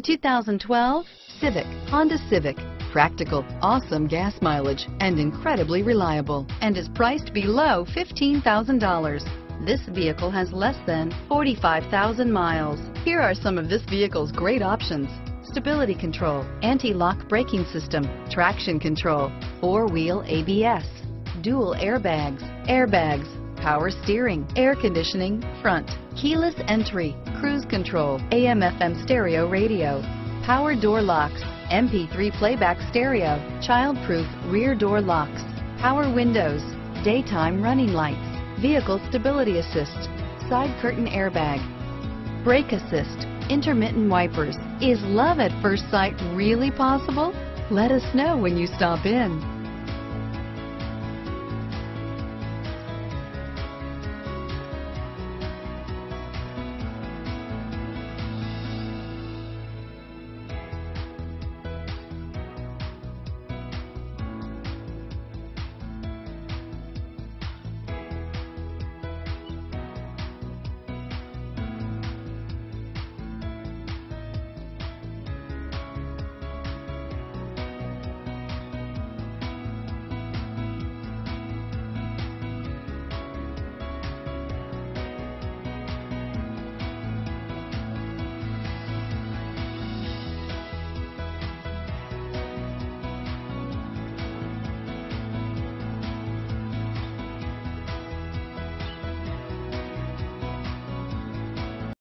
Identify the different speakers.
Speaker 1: 2012 Civic, Honda Civic. Practical, awesome gas mileage, and incredibly reliable, and is priced below $15,000. This vehicle has less than 45,000 miles. Here are some of this vehicle's great options. Stability control, anti-lock braking system, traction control, four-wheel ABS, dual airbags, airbags, power steering, air conditioning, front, keyless entry, cruise control, AM FM stereo radio, power door locks, MP3 playback stereo, child-proof rear door locks, power windows, daytime running lights, vehicle stability assist, side curtain airbag, brake assist, intermittent wipers. Is love at first sight really possible? Let us know when you stop in.